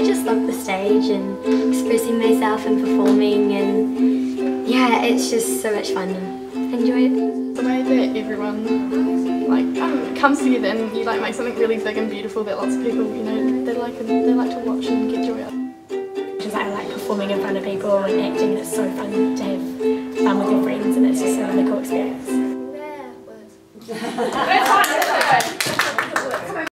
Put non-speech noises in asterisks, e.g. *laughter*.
I just love the stage and expressing myself and performing and yeah, it's just so much fun. Enjoy it. The way that everyone like um, comes together and you like make something really big and beautiful that lots of people you know they like and they like to watch and get joy out. Because I like performing in front of people and acting. It's so fun to have fun with your friends and it's just a really cool experience. *laughs*